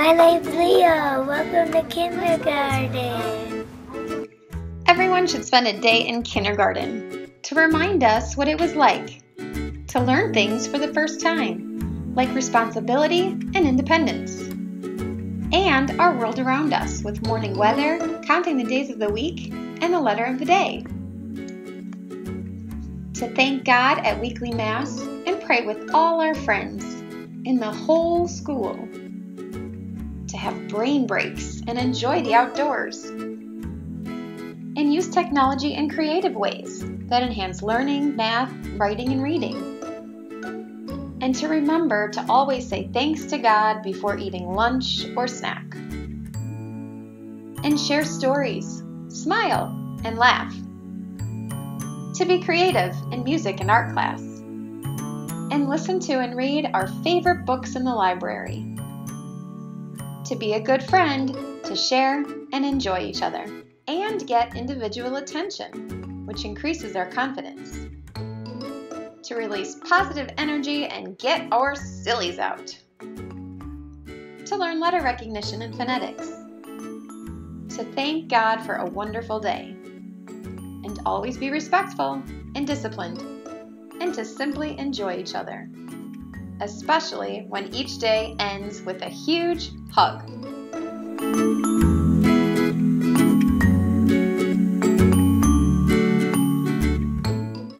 My name's Leo. Welcome to kindergarten. Everyone should spend a day in kindergarten to remind us what it was like to learn things for the first time, like responsibility and independence, and our world around us with morning weather, counting the days of the week, and the letter of the day. To thank God at weekly Mass and pray with all our friends in the whole school. Have brain breaks and enjoy the outdoors. And use technology in creative ways that enhance learning, math, writing, and reading. And to remember to always say thanks to God before eating lunch or snack. And share stories, smile, and laugh. To be creative in music and art class. And listen to and read our favorite books in the library. To be a good friend, to share and enjoy each other. And get individual attention, which increases our confidence to release positive energy and get our sillies out. To learn letter recognition and phonetics. To thank God for a wonderful day. And always be respectful and disciplined. And to simply enjoy each other. Especially when each day ends with a huge hug.